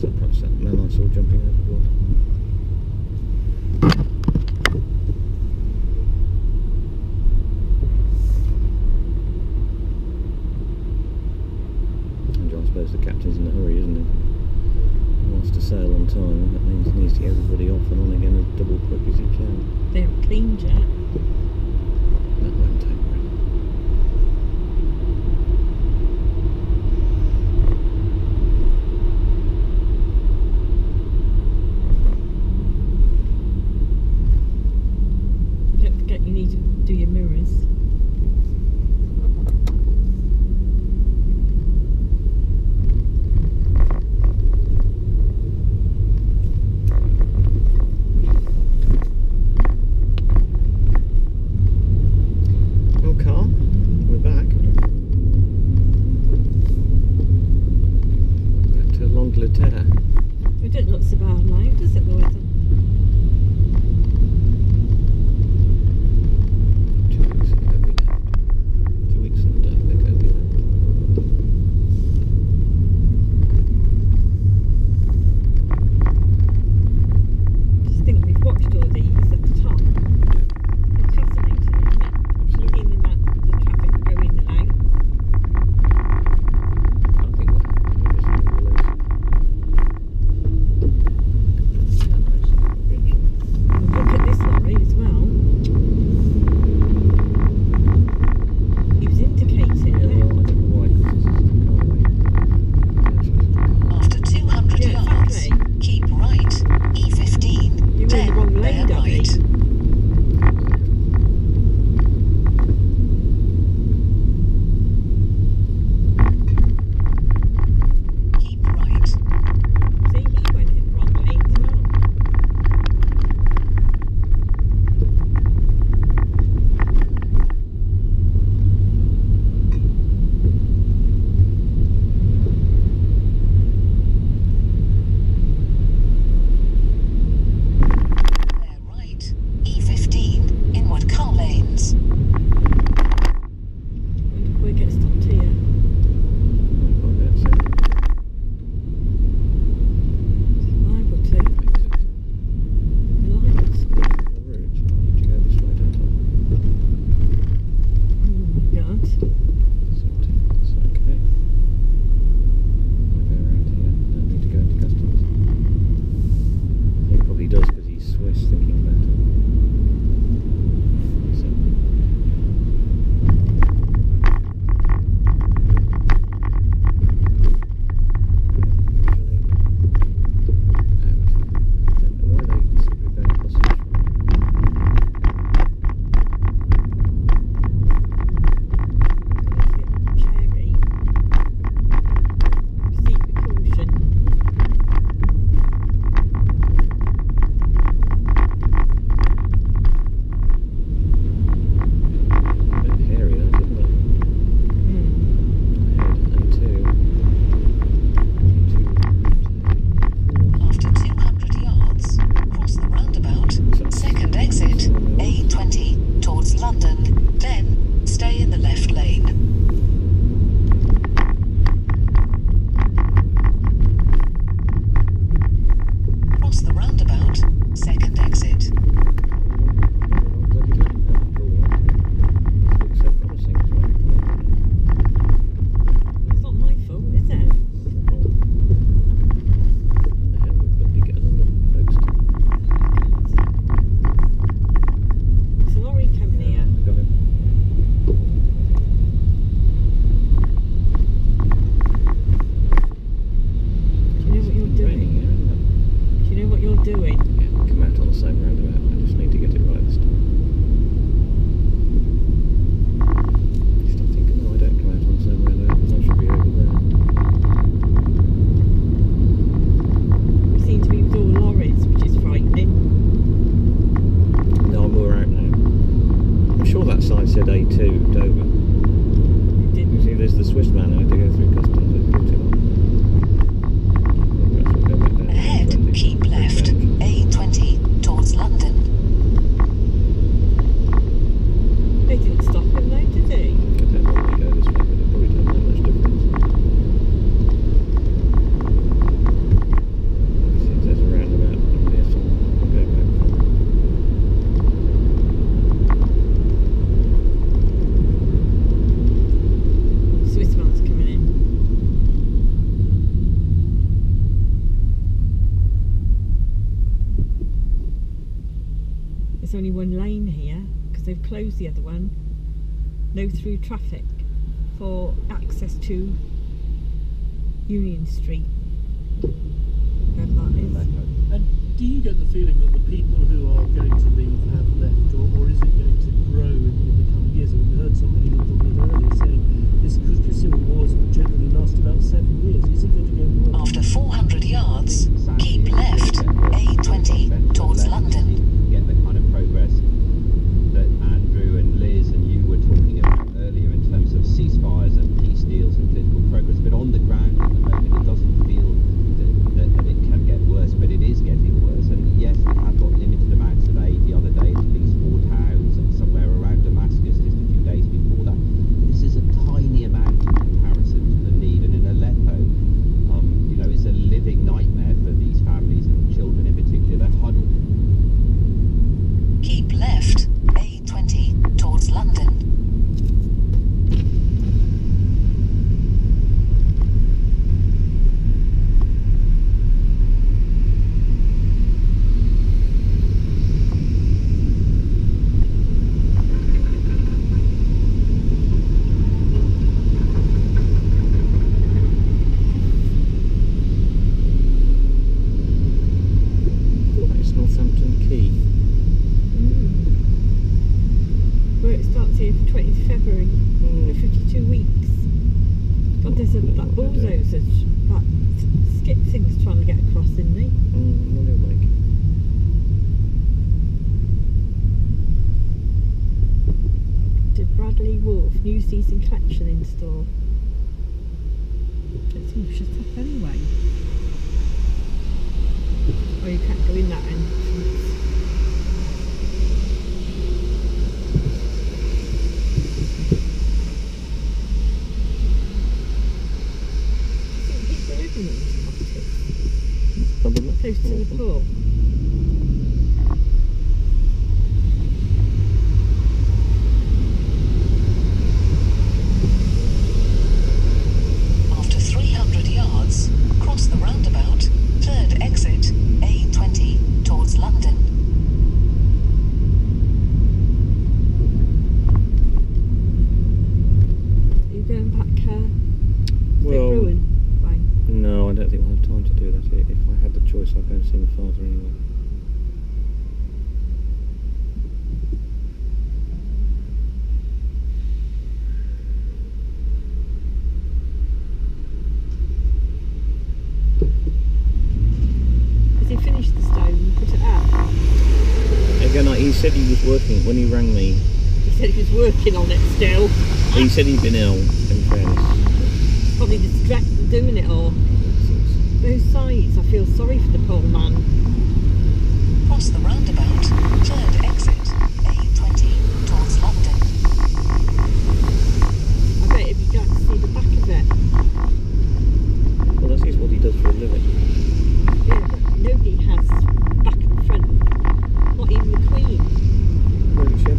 That's that, perhaps that man I saw jumping overboard. And I suppose the captain's in a hurry, isn't he? He wants to sail on time, and that means he needs to get everybody off and on again as double quick as he can. They haven't cleaned close the other one, no through traffic for access to Union Street. And do you get the feeling that the people who are going to leave have left, or, or is it going to grow in, in the coming years? I we heard somebody a little bit earlier saying this could be civil wars generally last about seven years. Is it going to go more? After 400 yards, keep left, A20. talking about earlier in terms of ceasefire. said he was working when he rang me. He said he was working on it still. He said he'd been ill in fairness. Probably distracted doing it all. Both sides, I feel sorry for the poor man. Cross the roundabout, third exit, A20, towards London. I bet if you'd like to see the back of it. Well, that's is what he does for a living. Yeah, but nobody has back and front, not even the Queen böyle bir.